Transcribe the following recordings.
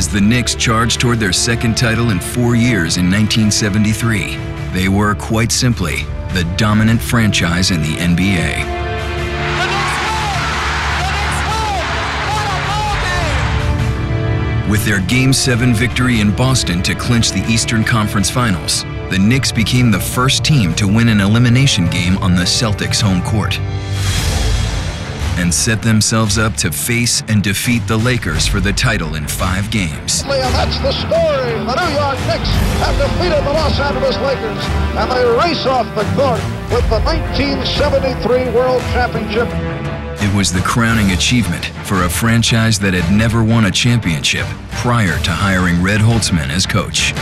As the Knicks charged toward their second title in four years in 1973, they were quite simply the dominant franchise in the NBA. With their Game 7 victory in Boston to clinch the Eastern Conference Finals, the Knicks became the first team to win an elimination game on the Celtics' home court and set themselves up to face and defeat the Lakers for the title in five games. And that's the story. The New York Knicks have defeated the Los Angeles Lakers, and they race off the court with the 1973 World Championship. It was the crowning achievement for a franchise that had never won a championship prior to hiring Red Holzman as coach.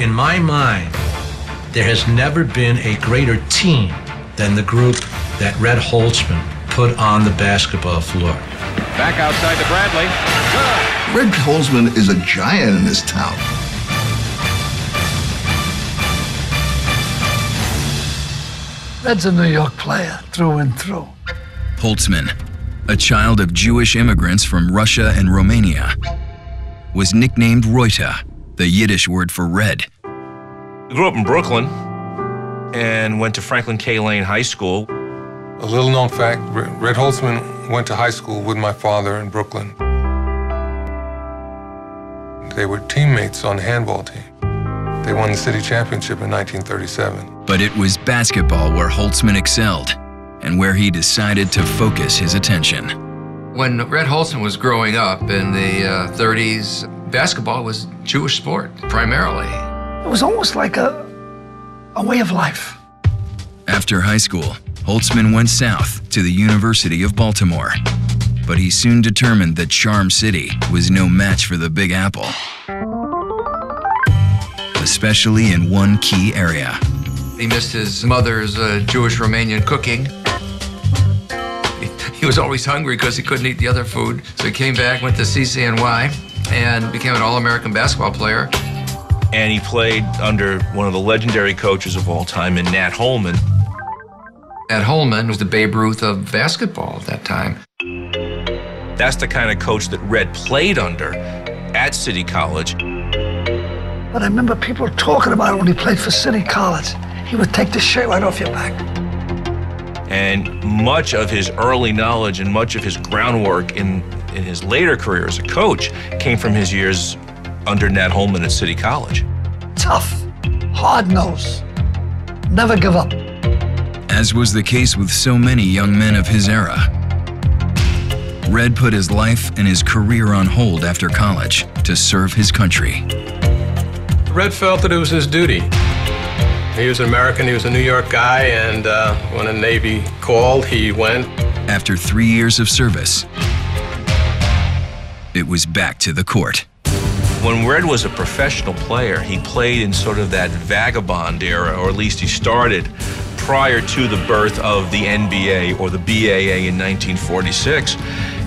In my mind, there has never been a greater team than the group that Red Holzman put on the basketball floor. Back outside to Bradley. Good. Red Holzman is a giant in this town. Red's a New York player through and through. Holzman, a child of Jewish immigrants from Russia and Romania, was nicknamed Reuter, the Yiddish word for red. He grew up in Brooklyn and went to Franklin K. Lane High School. A little known fact, Red Holzman went to high school with my father in Brooklyn. They were teammates on the handball team. They won the city championship in 1937. But it was basketball where Holzman excelled and where he decided to focus his attention. When Red Holzman was growing up in the uh, 30s, basketball was Jewish sport, primarily. It was almost like a, a way of life. After high school, Holzman went south to the University of Baltimore. But he soon determined that Charm City was no match for the Big Apple, especially in one key area. He missed his mother's uh, Jewish Romanian cooking. He was always hungry because he couldn't eat the other food. So he came back, went to CCNY, and became an All American basketball player. And he played under one of the legendary coaches of all time, in Nat Holman. Nat Holman was the Babe Ruth of basketball at that time. That's the kind of coach that Red played under at City College. But I remember people talking about it when he played for City College. He would take the shirt right off your back. And much of his early knowledge and much of his groundwork in, in his later career as a coach came from his years under Nat Holman at City College. Tough, hard nosed, never give up. As was the case with so many young men of his era, Red put his life and his career on hold after college to serve his country. Red felt that it was his duty. He was an American, he was a New York guy, and uh, when the Navy called, he went. After three years of service, it was back to the court. When Red was a professional player, he played in sort of that vagabond era, or at least he started prior to the birth of the NBA or the BAA in 1946.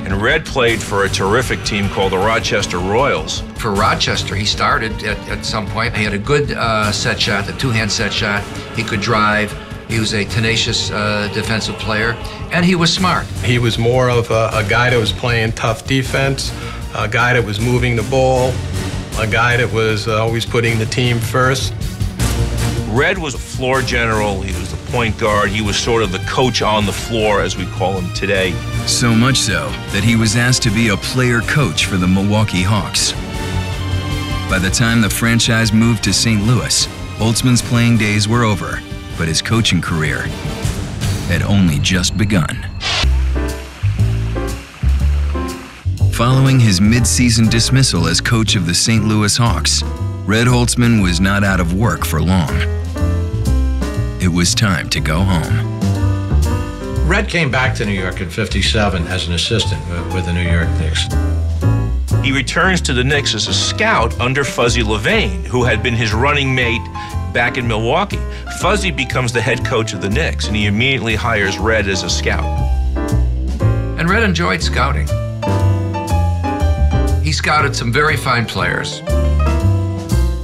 And Red played for a terrific team called the Rochester Royals. For Rochester, he started at, at some point. He had a good uh, set shot, a two-hand set shot. He could drive. He was a tenacious uh, defensive player, and he was smart. He was more of a, a guy that was playing tough defense, a guy that was moving the ball, a guy that was uh, always putting the team first. Red was a floor general. He was the point guard. He was sort of the coach on the floor, as we call him today. So much so that he was asked to be a player coach for the Milwaukee Hawks. By the time the franchise moved to St. Louis, Holzman's playing days were over, but his coaching career had only just begun. Following his mid-season dismissal as coach of the St. Louis Hawks, Red Holzman was not out of work for long. It was time to go home. Red came back to New York in 57 as an assistant uh, with the New York Knicks. He returns to the Knicks as a scout under Fuzzy Levane, who had been his running mate back in Milwaukee. Fuzzy becomes the head coach of the Knicks, and he immediately hires Red as a scout. And Red enjoyed scouting. He scouted some very fine players.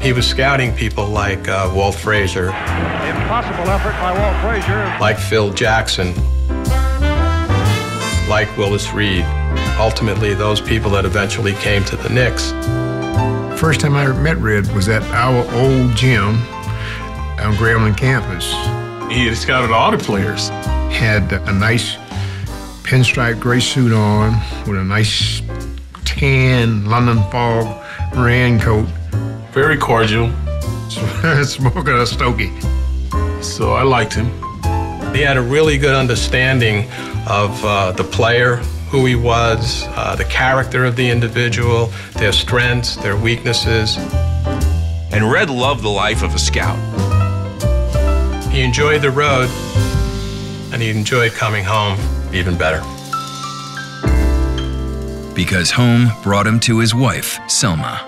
He was scouting people like uh, Walt Frazier. Impossible effort by Walt Frazier. Like Phil Jackson. like Willis Reed. Ultimately, those people that eventually came to the Knicks. First time I met Red was at our old gym on Grambling campus. He had scouted all the players. Had a nice pinstripe gray suit on with a nice tan London fog raincoat. Very cordial. Smoking a stogie. So I liked him. He had a really good understanding of uh, the player, who he was, uh, the character of the individual, their strengths, their weaknesses. And Red loved the life of a scout. He enjoyed the road, and he enjoyed coming home even better. Because home brought him to his wife, Selma.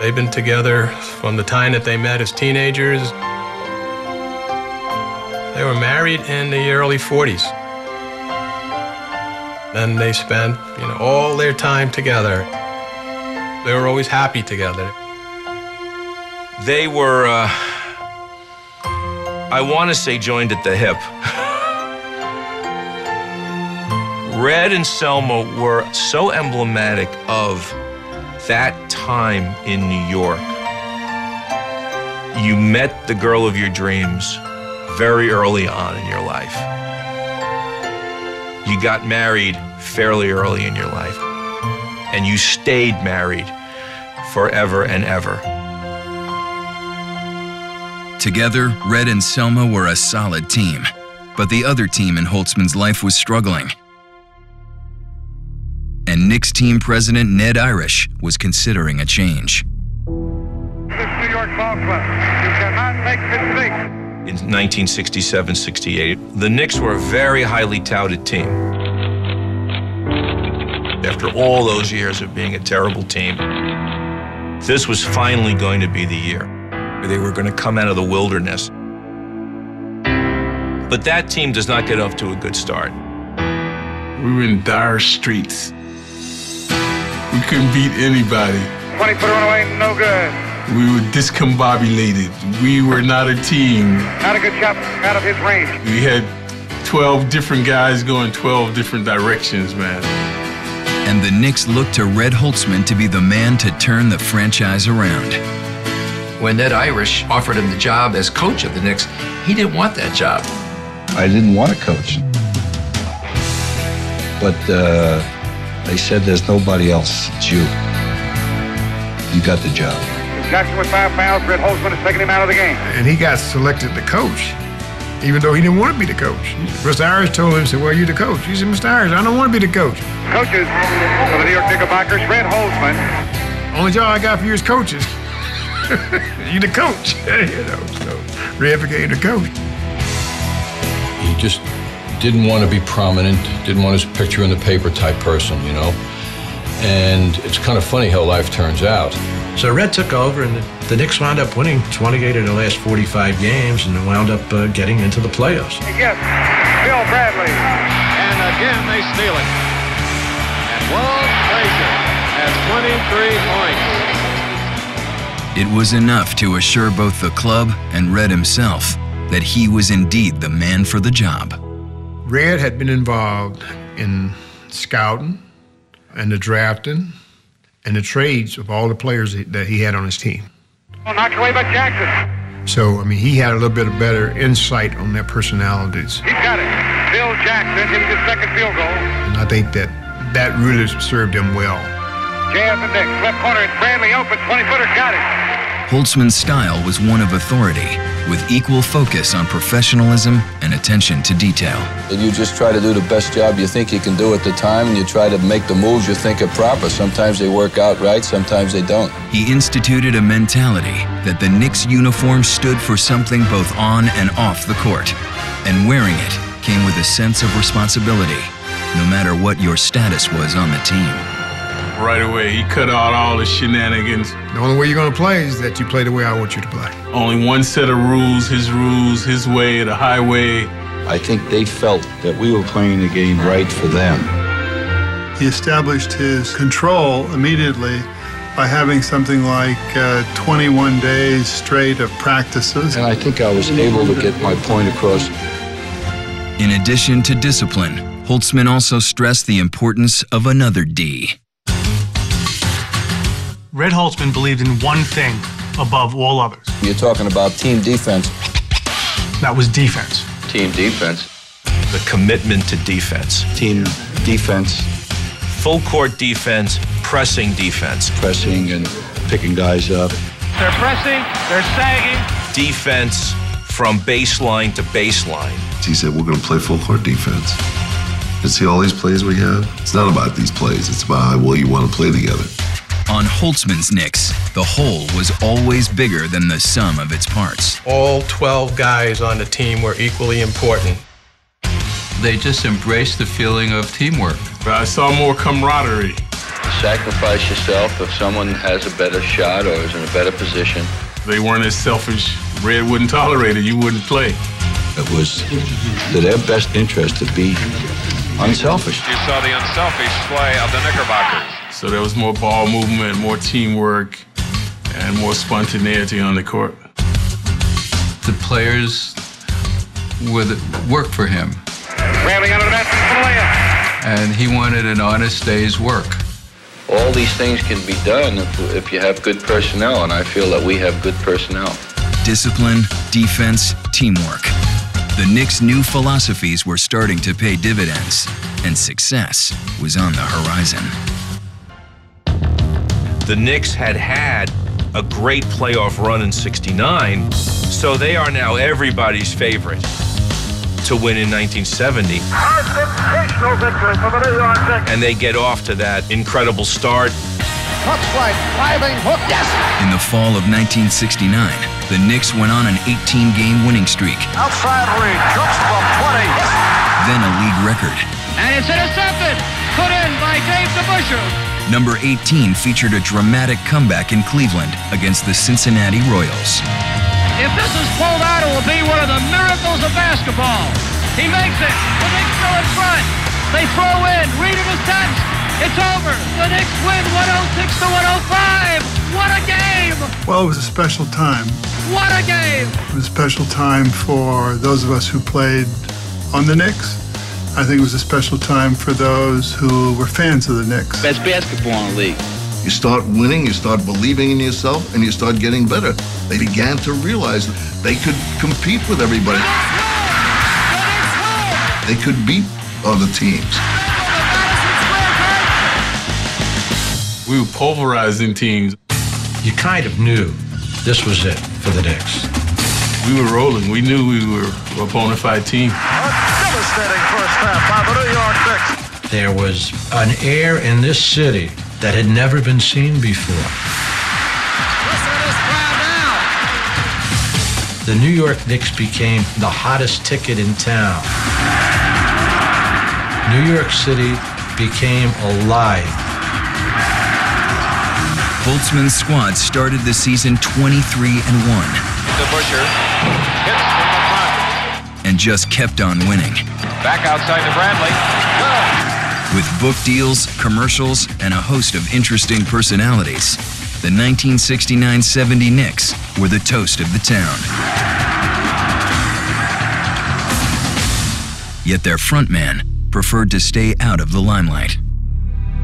They've been together from the time that they met as teenagers. They were married in the early 40s. Then they spent, you know, all their time together. They were always happy together. They were, uh, I want to say, joined at the hip. Red and Selma were so emblematic of that time in New York. You met the girl of your dreams very early on in your life. You got married fairly early in your life. And you stayed married forever and ever. Together, Red and Selma were a solid team. But the other team in Holzman's life was struggling. And Knicks team president Ned Irish was considering a change. This New York ball club. You cannot make mistakes. In 1967 68, the Knicks were a very highly touted team. After all those years of being a terrible team, this was finally going to be the year. They were going to come out of the wilderness. But that team does not get off to a good start. We were in dire streets. We couldn't beat anybody. 20 foot away, no good. We were discombobulated. We were not a team. Not a good shot out of his range. We had 12 different guys going 12 different directions, man. And the Knicks looked to Red Holzman to be the man to turn the franchise around. When Ned Irish offered him the job as coach of the Knicks, he didn't want that job. I didn't want to coach. But uh, they said there's nobody else. It's you. You got the job. Jackson with five fouls. Red Holzman has taken him out of the game. And he got selected to coach, even though he didn't want to be the coach. Mr. Irish told him, said, well, you're the coach. He said, Mr. Irish, I don't want to be the coach. Coaches for the New York Knickerbockers, Red Holzman. Only job I got for you is coaches. you the coach. you know, so Red became the coach. He just didn't want to be prominent, didn't want his picture in the paper type person, you know. And it's kind of funny how life turns out. So Red took over, and the, the Knicks wound up winning 28 of the last 45 games, and wound up uh, getting into the playoffs. Yes, Bill Bradley. And again, they steal it. And Walt Frazier has 23 points. It was enough to assure both the club and Red himself that he was indeed the man for the job. Red had been involved in scouting and the drafting and the trades of all the players that he had on his team. Oh, knocked away by Jackson. So, I mean, he had a little bit of better insight on their personalities. He's got it. Phil Jackson hits his second field goal. And I think that that really served him well. Jazz and Knicks, left corner, it's Bradley open, 20-footer, got it. Holzman's style was one of authority, with equal focus on professionalism and attention to detail. And you just try to do the best job you think you can do at the time, and you try to make the moves you think are proper. Sometimes they work out right, sometimes they don't. He instituted a mentality that the Knicks uniform stood for something both on and off the court, and wearing it came with a sense of responsibility, no matter what your status was on the team. Right away, he cut out all the shenanigans. The only way you're going to play is that you play the way I want you to play. Only one set of rules, his rules, his way, the highway. I think they felt that we were playing the game right for them. He established his control immediately by having something like uh, 21 days straight of practices. And I think I was able to get my point across. In addition to discipline, Holzman also stressed the importance of another D. Red Holzman believed in one thing above all others. You're talking about team defense. That was defense. Team defense. The commitment to defense. Team defense. Full court defense, pressing defense. Pressing and picking guys up. They're pressing, they're sagging. Defense from baseline to baseline. He said, We're going to play full court defense. And see all these plays we have? It's not about these plays, it's about how well you want to play together. On Holzman's Knicks, the whole was always bigger than the sum of its parts. All 12 guys on the team were equally important. They just embraced the feeling of teamwork. I saw more camaraderie. Sacrifice yourself if someone has a better shot or is in a better position. They weren't as selfish. Red wouldn't tolerate it. You wouldn't play. It was to their best interest to be unselfish. You saw the unselfish play of the Knickerbockers. So there was more ball movement, more teamwork, and more spontaneity on the court. The players would work for him. Railing under the basket for the. And he wanted an honest day's work. All these things can be done if, if you have good personnel, and I feel that we have good personnel. Discipline, defense, teamwork. The Knicks' new philosophies were starting to pay dividends, and success was on the horizon. The Knicks had had a great playoff run in 69, so they are now everybody's favorite to win in 1970. Sensational for the New York Knicks. And they get off to that incredible start. Touch right, driving hook, yes. In the fall of 1969, the Knicks went on an 18-game winning streak, Outside Reed, jumps from 20, then a league record. And it's intercepted. Put in by Dave DeBusschere. Number 18 featured a dramatic comeback in Cleveland against the Cincinnati Royals. If this is pulled out, it will be one of the miracles of basketball. He makes it. The Knicks go in front. They throw in. Reed at his touch. It's over. The Knicks win 106 to 105. What a game! Well, it was a special time. What a game! It was a special time for those of us who played on the Knicks. I think it was a special time for those who were fans of the Knicks. Best basketball in the league. You start winning, you start believing in yourself, and you start getting better. They began to realize that they could compete with everybody. They could beat other teams. We were pulverizing teams. You kind of knew this was it for the Knicks. We were rolling. We knew we were a bona fide team. Devastating first half by the New York Knicks. There was an air in this city that had never been seen before. The New York Knicks became the hottest ticket in town. New York City became alive. Holzman's squad started the season 23 and 1 DeBusschere hits from the front. and just kept on winning. Back outside to Bradley. Good. With book deals, commercials, and a host of interesting personalities, the 1969-70 Knicks were the toast of the town. Yet their frontman preferred to stay out of the limelight.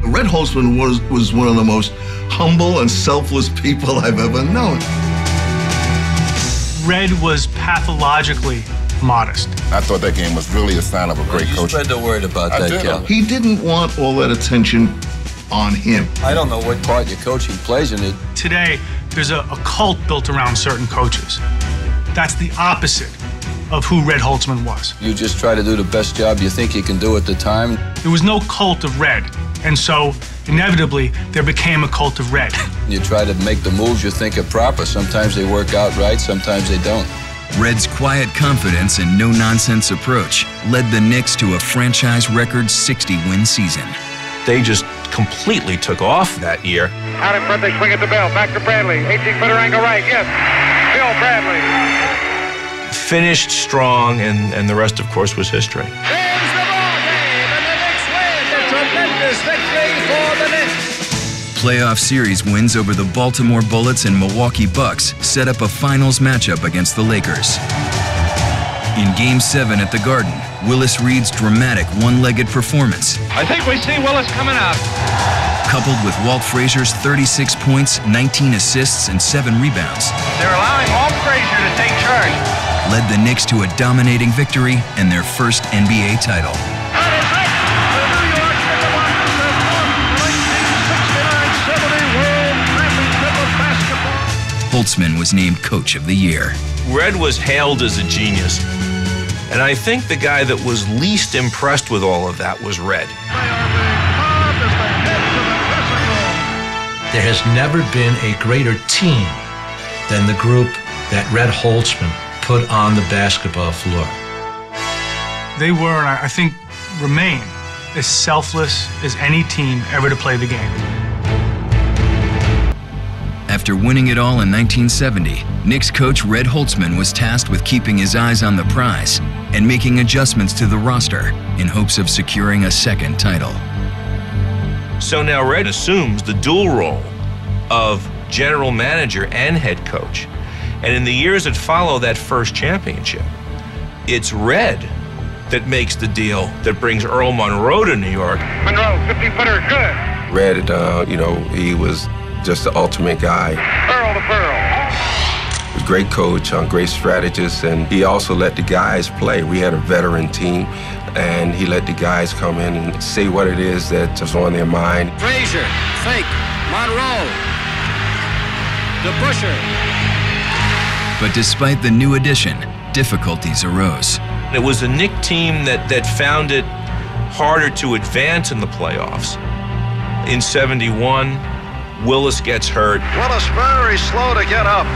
Red Holzman was, was one of the most humble and selfless people I've ever known. Red was pathologically modest. I thought that game was really a sign of a great You coach. spread the word about I that, did. Cal. He didn't want all that attention on him. I don't know what part your coaching plays in it. Today, there's a, a cult built around certain coaches. That's the opposite of who Red Holzman was. You just try to do the best job you think you can do at the time. There was no cult of Red, and so inevitably there became a cult of Red. You try to make the moves you think are proper. Sometimes they work out right, sometimes they don't. Red's quiet confidence and no-nonsense approach led the Knicks to a franchise record 60-win season. They just completely took off that year. Out in front, they swing it to Bell. Back to Bradley. 18-footer angle right. Yes. Bill Bradley. Finished strong, and, and the rest, of course, was history. There's the ball game, and the Knicks win. A tremendous victory for the Knicks. Playoff series wins over the Baltimore Bullets and Milwaukee Bucks set up a finals matchup against the Lakers. In Game 7 at the Garden, Willis Reed's dramatic one-legged performance, I think we see Willis coming out. coupled with Walt Frazier's 36 points, 19 assists, and 7 rebounds, They're allowing Walt Frazier to take charge. Led the Knicks to a dominating victory and their first NBA title. Holzman was named Coach of the Year. Red was hailed as a genius. And I think the guy that was least impressed with all of that was Red. There has never been a greater team than the group that Red Holzman put on the basketball floor. They were, and I I think remain, as selfless as any team ever to play the game. After winning it all in 1970, Knicks coach Red Holzman was tasked with keeping his eyes on the prize and making adjustments to the roster in hopes of securing a second title. So now Red assumes the dual role of general manager and head coach. And in the years that follow that first championship, it's Red that makes the deal that brings Earl Monroe to New York. Monroe, 50 footer, good. Red, uh, you know, he was just the ultimate guy. Pearl to Pearl. He was a great coach, a great strategist, and he also let the guys play. We had a veteran team, and he let the guys come in and say what it is that was on their mind. Frazier, fake, Monroe. To Busher. But despite the new addition, difficulties arose. It was a Knick team that, that found it harder to advance in the playoffs. In 71, Willis gets hurt. Willis very slow to get up.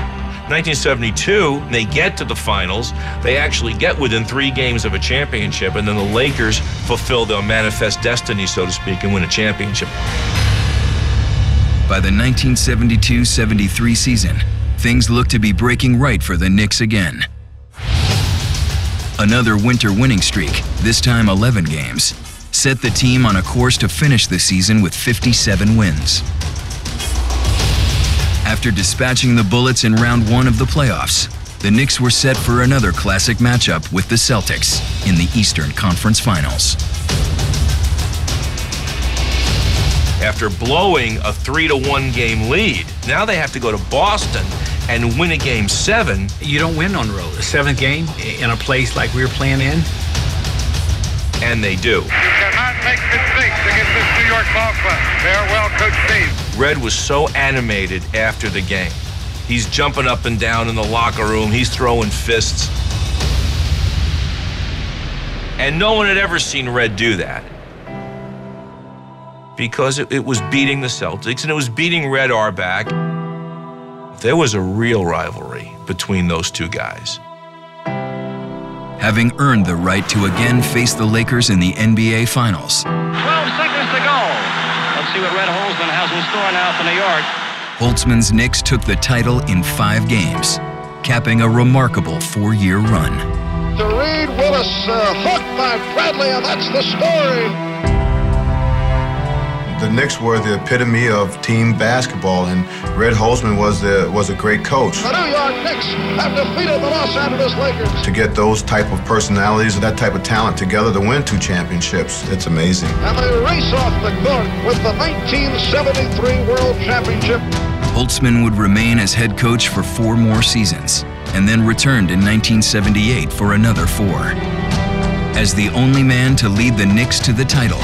1972, they get to the finals. They actually get within three games of a championship, and then the Lakers fulfill their manifest destiny, so to speak, and win a championship. By the 1972 73 season, things look to be breaking right for the Knicks again. Another winter winning streak, this time 11 games, set the team on a course to finish the season with 57 wins. After dispatching the Bullets in round one of the playoffs, the Knicks were set for another classic matchup with the Celtics in the Eastern Conference Finals. After blowing a three to one game lead, now they have to go to Boston and win a game seven. You don't win on the road. A seventh game in a place like we were playing in. And they do. Cannot make mistakes against this New York ball club. They are well coached team. Red was so animated after the game. He's jumping up and down in the locker room, he's throwing fists. And no one had ever seen Red do that. Because it, it was beating the Celtics and it was beating Red Auerbach. There was a real rivalry between those two guys. Having earned the right to again face the Lakers in the NBA Finals, 12 seconds to go. Let's see what Red Holzman has in store now for New York. Holzman's Knicks took the title in five games, capping a remarkable four year run. To Reed Willis, uh, hooked by Bradley, and that's the story. The Knicks were the epitome of team basketball, and Red Holzman was the was a great coach. The New York Knicks have defeated the Los Angeles Lakers. To get those type of personalities, and that type of talent together to win two championships, it's amazing. And they race off the court with the 1973 World Championship. Holzman would remain as head coach for four more seasons, and then returned in 1978 for another four. As the only man to lead the Knicks to the title,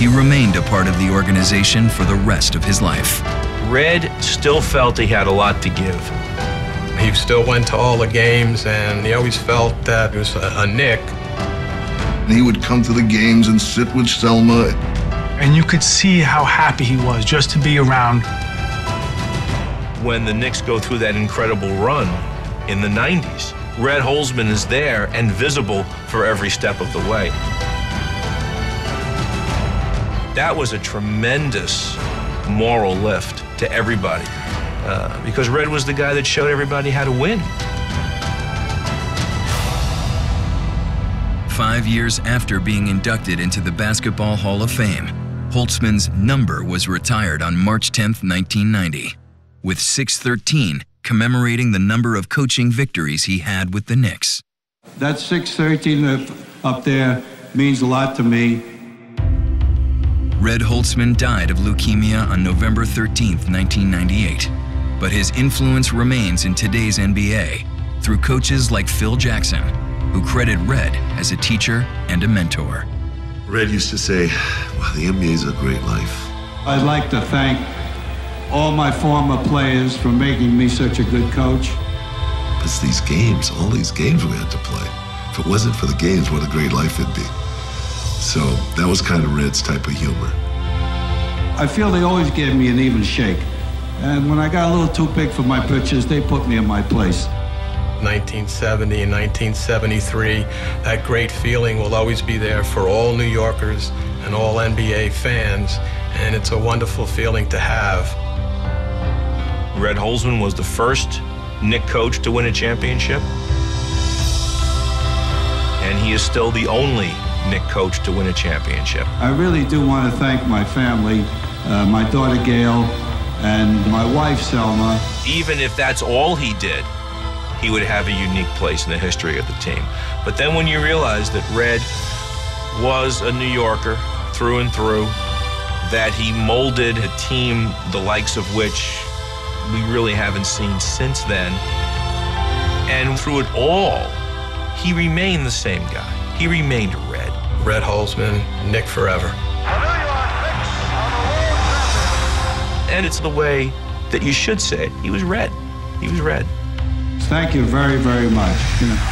he remained a part of the organization for the rest of his life. Red still felt he had a lot to give. He still went to all the games, and he always felt that he was a, a Knick. He would come to the games and sit with Selma. And you could see how happy he was just to be around. When the Knicks go through that incredible run in the 90s, Red Holzman is there and visible for every step of the way. That was a tremendous moral lift to everybody uh, because Red was the guy that showed everybody how to win. Five years after being inducted into the Basketball Hall of Fame, Holzman's number was retired on March 10, 1990, with 613 commemorating the number of coaching victories he had with the Knicks. That 613, up there means a lot to me. Red Holzman died of leukemia on November 13, 1998, but his influence remains in today's NBA through coaches like Phil Jackson, who credit Red as a teacher and a mentor. Red used to say, Well, the NBA is a great life. I'd like to thank all my former players for making me such a good coach. It's these games, all these games we had to play. If it wasn't for the games, what a great life it'd be. So that was kind of Red's type of humor. I feel they always gave me an even shake. And when I got a little too big for my britches, they put me in my place. 1970 and 1973, that great feeling will always be there for all New Yorkers and all NBA fans, and it's a wonderful feeling to have. Red Holzman was the first Knick coach to win a championship, and he is still the only Knick coach to win a championship. I really do want to thank my family, uh, my daughter Gail, and my wife Selma. Even if that's all he did, he would have a unique place in the history of the team. But then when you realize that Red was a New Yorker through and through, that he molded a team the likes of which we really haven't seen since then, and through it all, he remained the same guy. He remained Red. Red Holzman, Knick forever. And it's the way that you should say it. He was red. He was red. Thank you very, very much. You know.